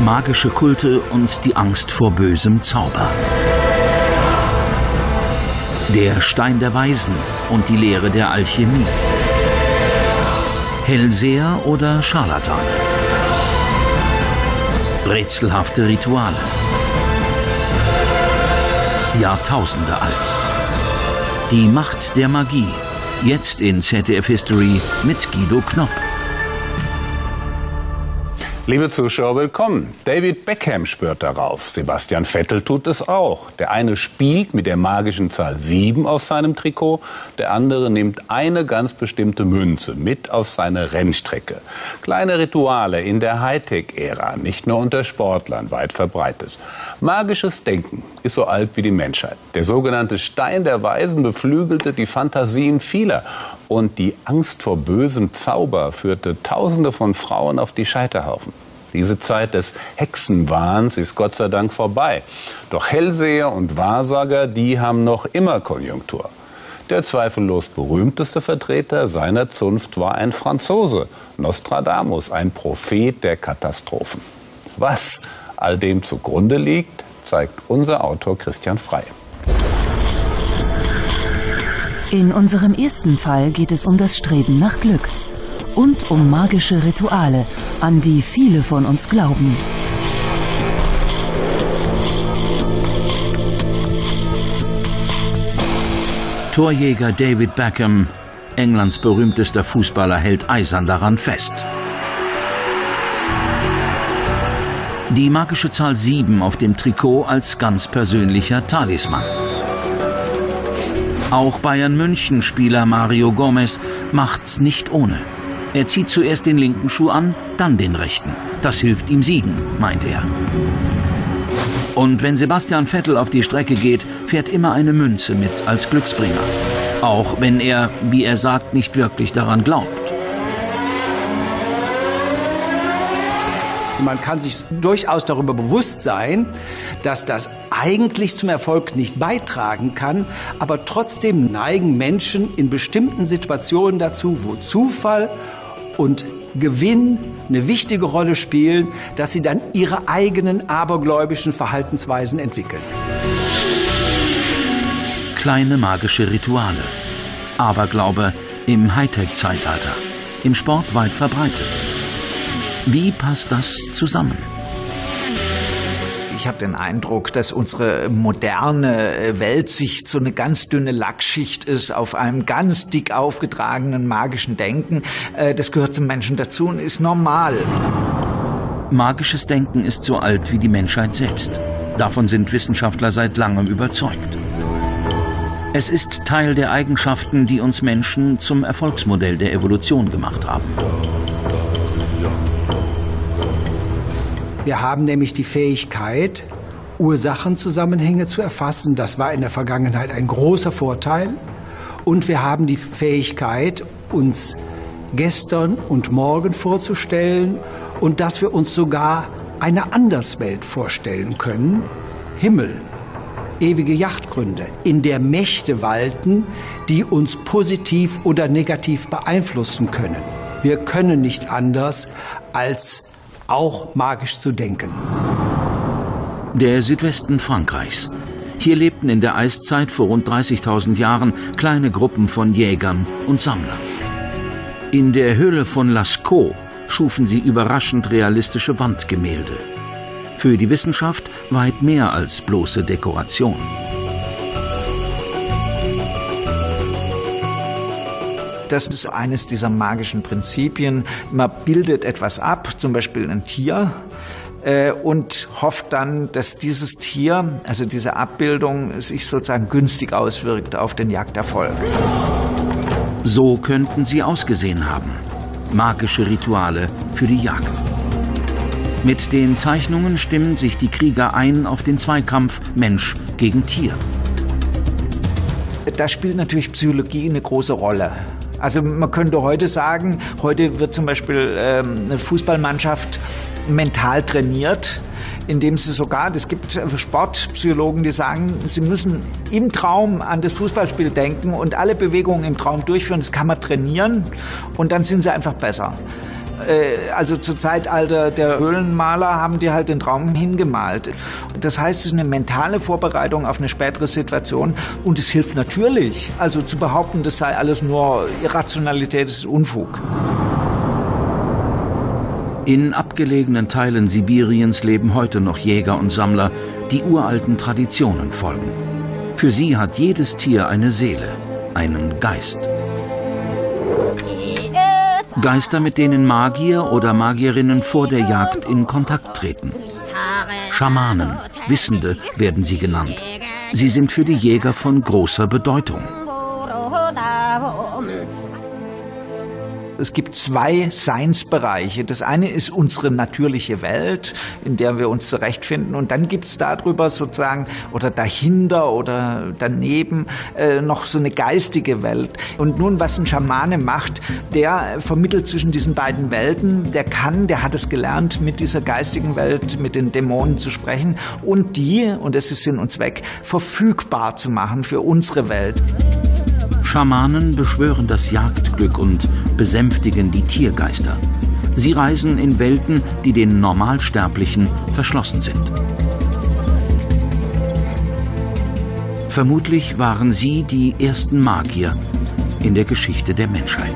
Magische Kulte und die Angst vor bösem Zauber. Der Stein der Weisen und die Lehre der Alchemie. Hellseher oder Scharlatane. Rätselhafte Rituale. Jahrtausende alt. Die Macht der Magie. Jetzt in ZDF History mit Guido Knopp. Liebe Zuschauer, willkommen. David Beckham spürt darauf. Sebastian Vettel tut es auch. Der eine spielt mit der magischen Zahl 7 auf seinem Trikot, der andere nimmt eine ganz bestimmte Münze mit auf seine Rennstrecke. Kleine Rituale in der Hightech-Ära, nicht nur unter Sportlern, weit verbreitet. Magisches Denken ist so alt wie die Menschheit. Der sogenannte Stein der Weisen beflügelte die Fantasien vieler. Und die Angst vor bösem Zauber führte Tausende von Frauen auf die Scheiterhaufen. Diese Zeit des Hexenwahns ist Gott sei Dank vorbei. Doch Hellseher und Wahrsager, die haben noch immer Konjunktur. Der zweifellos berühmteste Vertreter seiner Zunft war ein Franzose, Nostradamus, ein Prophet der Katastrophen. Was all dem zugrunde liegt, zeigt unser Autor Christian Frey. In unserem ersten Fall geht es um das Streben nach Glück und um magische Rituale, an die viele von uns glauben. Torjäger David Beckham, Englands berühmtester Fußballer, hält eisern daran fest. Die magische Zahl 7 auf dem Trikot als ganz persönlicher Talisman. Auch Bayern München Spieler Mario Gomez macht's nicht ohne. Er zieht zuerst den linken Schuh an, dann den rechten. Das hilft ihm siegen, meint er. Und wenn Sebastian Vettel auf die Strecke geht, fährt immer eine Münze mit als Glücksbringer. Auch wenn er, wie er sagt, nicht wirklich daran glaubt. Man kann sich durchaus darüber bewusst sein, dass das eigentlich zum Erfolg nicht beitragen kann, aber trotzdem neigen Menschen in bestimmten Situationen dazu, wo Zufall und Gewinn eine wichtige Rolle spielen, dass sie dann ihre eigenen abergläubischen Verhaltensweisen entwickeln. Kleine magische Rituale. Aberglaube im Hightech-Zeitalter. Im Sport weit verbreitet. Wie passt das zusammen? Ich habe den Eindruck, dass unsere moderne Welt sich so eine ganz dünne Lackschicht ist auf einem ganz dick aufgetragenen magischen Denken. Äh, das gehört zum Menschen dazu und ist normal. Magisches Denken ist so alt wie die Menschheit selbst. Davon sind Wissenschaftler seit langem überzeugt. Es ist Teil der Eigenschaften, die uns Menschen zum Erfolgsmodell der Evolution gemacht haben. Wir haben nämlich die Fähigkeit, Ursachenzusammenhänge zu erfassen. Das war in der Vergangenheit ein großer Vorteil. Und wir haben die Fähigkeit, uns gestern und morgen vorzustellen und dass wir uns sogar eine Anderswelt vorstellen können. Himmel, ewige Yachtgründe, in der Mächte walten, die uns positiv oder negativ beeinflussen können. Wir können nicht anders als auch magisch zu denken. Der Südwesten Frankreichs. Hier lebten in der Eiszeit vor rund 30.000 Jahren kleine Gruppen von Jägern und Sammlern. In der Höhle von Lascaux schufen sie überraschend realistische Wandgemälde. Für die Wissenschaft weit mehr als bloße Dekoration. Das ist eines dieser magischen Prinzipien. Man bildet etwas ab, zum Beispiel ein Tier, äh, und hofft dann, dass dieses Tier, also diese Abbildung, sich sozusagen günstig auswirkt auf den Jagderfolg. So könnten sie ausgesehen haben. Magische Rituale für die Jagd. Mit den Zeichnungen stimmen sich die Krieger ein auf den Zweikampf Mensch gegen Tier. Da spielt natürlich Psychologie eine große Rolle. Also man könnte heute sagen, heute wird zum Beispiel ähm, eine Fußballmannschaft mental trainiert, indem sie sogar, es gibt Sportpsychologen, die sagen, sie müssen im Traum an das Fußballspiel denken und alle Bewegungen im Traum durchführen. Das kann man trainieren und dann sind sie einfach besser. Äh, also zur Zeitalter der Höhlenmaler haben die halt den Traum hingemalt. Das heißt, es ist eine mentale Vorbereitung auf eine spätere Situation und es hilft natürlich. Also zu behaupten, das sei alles nur Irrationalität, ist Unfug. In abgelegenen Teilen Sibiriens leben heute noch Jäger und Sammler, die uralten Traditionen folgen. Für sie hat jedes Tier eine Seele, einen Geist. Geister, mit denen Magier oder Magierinnen vor der Jagd in Kontakt treten. Schamanen, Wissende werden sie genannt. Sie sind für die Jäger von großer Bedeutung. Es gibt zwei Seinsbereiche. Das eine ist unsere natürliche Welt, in der wir uns zurechtfinden. Und dann gibt es darüber sozusagen oder dahinter oder daneben äh, noch so eine geistige Welt. Und nun, was ein Schamane macht, der vermittelt zwischen diesen beiden Welten. Der kann, der hat es gelernt, mit dieser geistigen Welt, mit den Dämonen zu sprechen und die, und das ist Sinn und Zweck, verfügbar zu machen für unsere Welt. Schamanen beschwören das Jagdglück und besänftigen die Tiergeister. Sie reisen in Welten, die den Normalsterblichen verschlossen sind. Vermutlich waren sie die ersten Magier in der Geschichte der Menschheit.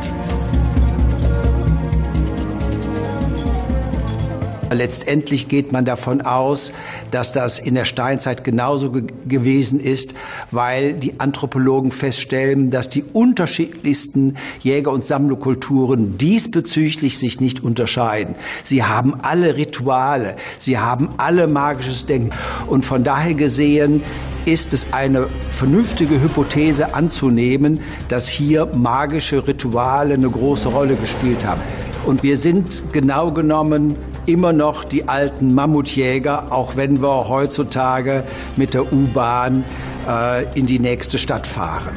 Letztendlich geht man davon aus, dass das in der Steinzeit genauso ge gewesen ist, weil die Anthropologen feststellen, dass die unterschiedlichsten Jäger- und Sammlerkulturen diesbezüglich sich nicht unterscheiden. Sie haben alle Rituale, sie haben alle magisches Denken und von daher gesehen ist es eine vernünftige Hypothese anzunehmen, dass hier magische Rituale eine große Rolle gespielt haben. Und wir sind genau genommen immer noch die alten Mammutjäger, auch wenn wir heutzutage mit der U-Bahn äh, in die nächste Stadt fahren.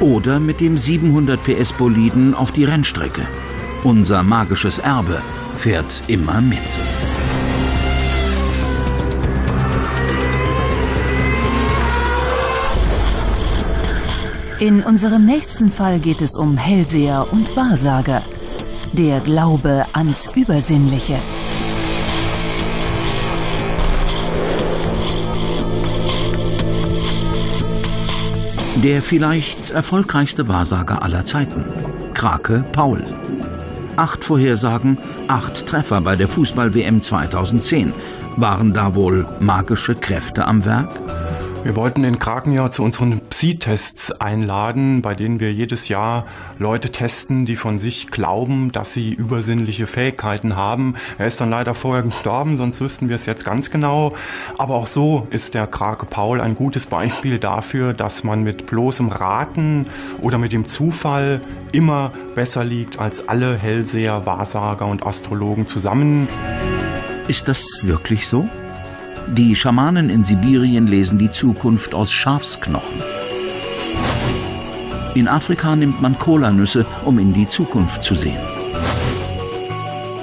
Oder mit dem 700 PS Boliden auf die Rennstrecke. Unser magisches Erbe fährt immer mit. In unserem nächsten Fall geht es um Hellseher und Wahrsager. Der Glaube ans Übersinnliche. Der vielleicht erfolgreichste Wahrsager aller Zeiten, Krake Paul. Acht Vorhersagen, acht Treffer bei der Fußball-WM 2010. Waren da wohl magische Kräfte am Werk? Wir wollten den Kraken ja zu unseren Psi-Tests einladen, bei denen wir jedes Jahr Leute testen, die von sich glauben, dass sie übersinnliche Fähigkeiten haben. Er ist dann leider vorher gestorben, sonst wüssten wir es jetzt ganz genau. Aber auch so ist der Krake Paul ein gutes Beispiel dafür, dass man mit bloßem Raten oder mit dem Zufall immer besser liegt als alle Hellseher, Wahrsager und Astrologen zusammen. Ist das wirklich so? Die Schamanen in Sibirien lesen die Zukunft aus Schafsknochen. In Afrika nimmt man Kolanüsse, um in die Zukunft zu sehen.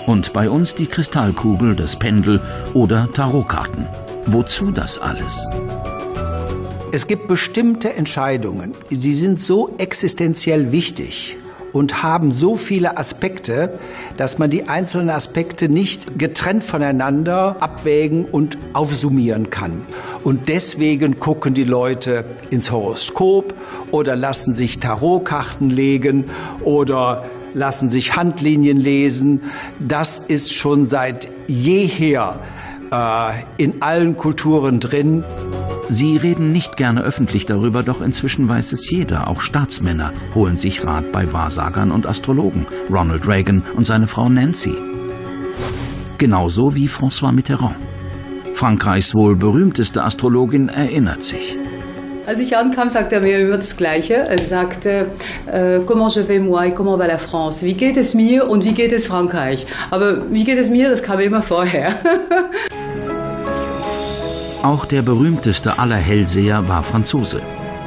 Und bei uns die Kristallkugel, das Pendel oder Tarotkarten. Wozu das alles? Es gibt bestimmte Entscheidungen, die sind so existenziell wichtig, und haben so viele Aspekte, dass man die einzelnen Aspekte nicht getrennt voneinander abwägen und aufsummieren kann. Und deswegen gucken die Leute ins Horoskop oder lassen sich Tarotkarten legen oder lassen sich Handlinien lesen. Das ist schon seit jeher äh, in allen Kulturen drin. Sie reden nicht gerne öffentlich darüber, doch inzwischen weiß es jeder. Auch Staatsmänner holen sich Rat bei Wahrsagern und Astrologen. Ronald Reagan und seine Frau Nancy. Genauso wie François Mitterrand. Frankreichs wohl berühmteste Astrologin erinnert sich. Als ich ankam, sagte er mir immer das Gleiche. Er sagte, äh, comment je vais moi comment va la France? Wie geht es mir und wie geht es Frankreich? Aber wie geht es mir, das kam immer vorher. Auch der berühmteste aller Hellseher war Franzose.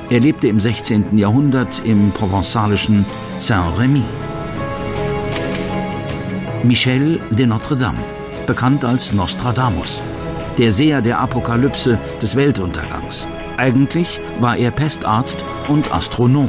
Er lebte im 16. Jahrhundert im provenzalischen Saint-Rémy. Michel de Notre-Dame, bekannt als Nostradamus, der Seher der Apokalypse des Weltuntergangs. Eigentlich war er Pestarzt und Astronom.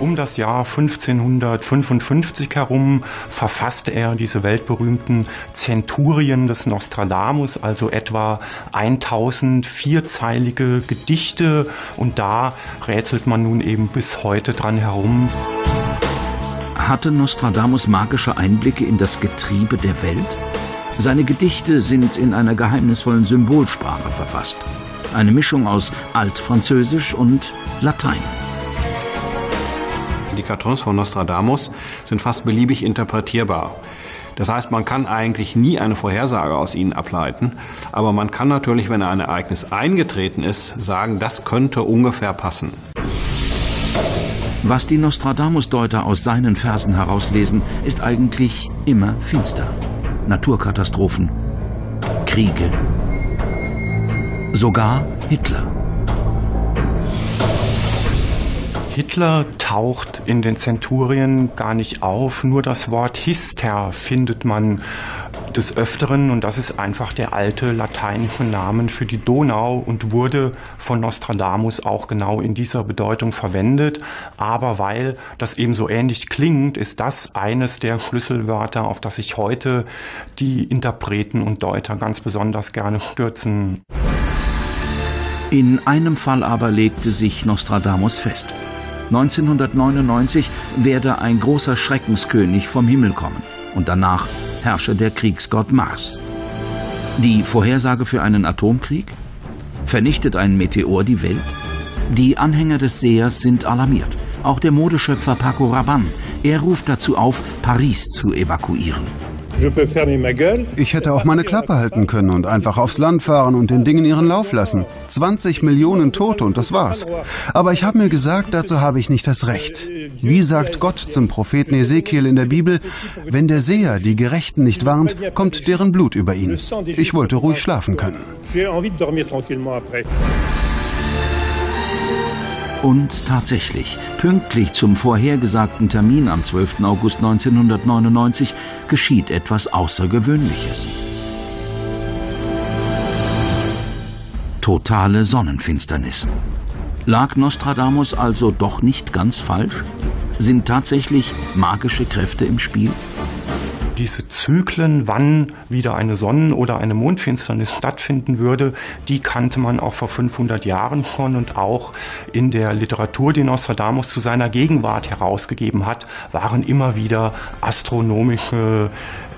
Um das Jahr 1555 herum verfasste er diese weltberühmten Zenturien des Nostradamus, also etwa 1000 vierzeilige Gedichte. Und da rätselt man nun eben bis heute dran herum. Hatte Nostradamus magische Einblicke in das Getriebe der Welt? Seine Gedichte sind in einer geheimnisvollen Symbolsprache verfasst. Eine Mischung aus Altfranzösisch und Latein. Die Kartons von Nostradamus sind fast beliebig interpretierbar. Das heißt, man kann eigentlich nie eine Vorhersage aus ihnen ableiten, aber man kann natürlich, wenn ein Ereignis eingetreten ist, sagen, das könnte ungefähr passen. Was die Nostradamus-Deuter aus seinen Versen herauslesen, ist eigentlich immer finster. Naturkatastrophen, Kriege, sogar Hitler. Hitler taucht in den Zenturien gar nicht auf, nur das Wort Hister findet man des Öfteren und das ist einfach der alte lateinische Name für die Donau und wurde von Nostradamus auch genau in dieser Bedeutung verwendet. Aber weil das eben so ähnlich klingt, ist das eines der Schlüsselwörter, auf das sich heute die Interpreten und Deuter ganz besonders gerne stürzen. In einem Fall aber legte sich Nostradamus fest. 1999 werde ein großer Schreckenskönig vom Himmel kommen und danach herrsche der Kriegsgott Mars. Die Vorhersage für einen Atomkrieg? Vernichtet ein Meteor die Welt? Die Anhänger des Sehers sind alarmiert. Auch der Modeschöpfer Paco Rabanne. Er ruft dazu auf, Paris zu evakuieren. Ich hätte auch meine Klappe halten können und einfach aufs Land fahren und den Dingen ihren Lauf lassen. 20 Millionen Tote und das war's. Aber ich habe mir gesagt, dazu habe ich nicht das Recht. Wie sagt Gott zum Propheten Ezekiel in der Bibel, wenn der Seher die Gerechten nicht warnt, kommt deren Blut über ihn. Ich wollte ruhig schlafen können. Und tatsächlich, pünktlich zum vorhergesagten Termin am 12. August 1999 geschieht etwas Außergewöhnliches. Totale Sonnenfinsternis. Lag Nostradamus also doch nicht ganz falsch? Sind tatsächlich magische Kräfte im Spiel? Diese Zyklen, wann wieder eine Sonnen- oder eine Mondfinsternis stattfinden würde, die kannte man auch vor 500 Jahren schon und auch in der Literatur, die Nostradamus zu seiner Gegenwart herausgegeben hat, waren immer wieder astronomische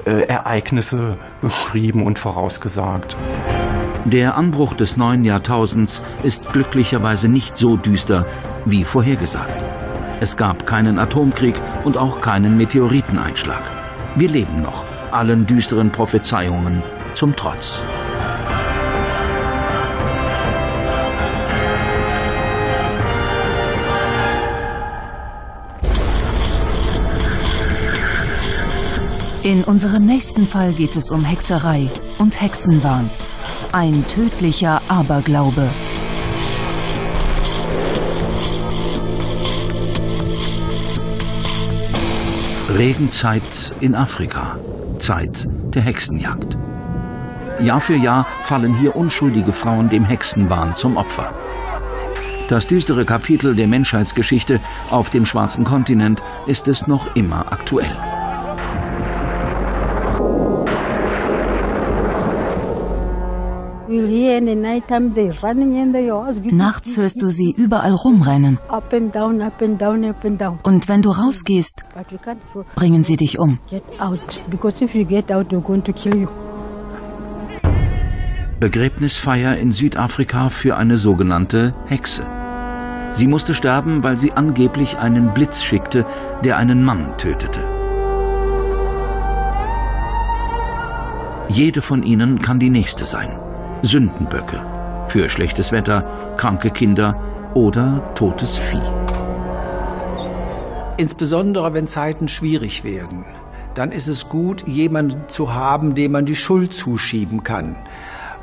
äh, Ereignisse beschrieben und vorausgesagt. Der Anbruch des neuen Jahrtausends ist glücklicherweise nicht so düster wie vorhergesagt. Es gab keinen Atomkrieg und auch keinen Meteoriteneinschlag. Wir leben noch, allen düsteren Prophezeiungen zum Trotz. In unserem nächsten Fall geht es um Hexerei und Hexenwahn. Ein tödlicher Aberglaube. Regenzeit in Afrika, Zeit der Hexenjagd. Jahr für Jahr fallen hier unschuldige Frauen dem Hexenwahn zum Opfer. Das düstere Kapitel der Menschheitsgeschichte auf dem schwarzen Kontinent ist es noch immer aktuell. Nachts hörst du sie überall rumrennen. Und wenn du rausgehst, bringen sie dich um. Begräbnisfeier in Südafrika für eine sogenannte Hexe. Sie musste sterben, weil sie angeblich einen Blitz schickte, der einen Mann tötete. Jede von ihnen kann die nächste sein. Sündenböcke für schlechtes Wetter, kranke Kinder oder totes Vieh. Insbesondere wenn Zeiten schwierig werden, dann ist es gut, jemanden zu haben, dem man die Schuld zuschieben kann.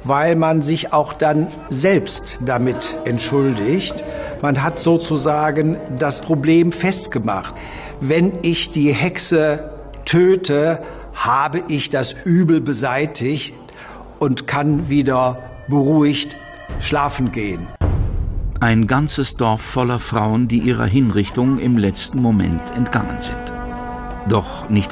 weil man sich auch dann selbst damit entschuldigt. Man hat sozusagen das Problem festgemacht. Wenn ich die Hexe töte, habe ich das Übel beseitigt und kann wieder beruhigt schlafen gehen. Ein ganzes Dorf voller Frauen, die ihrer Hinrichtung im letzten Moment entgangen sind. Doch nicht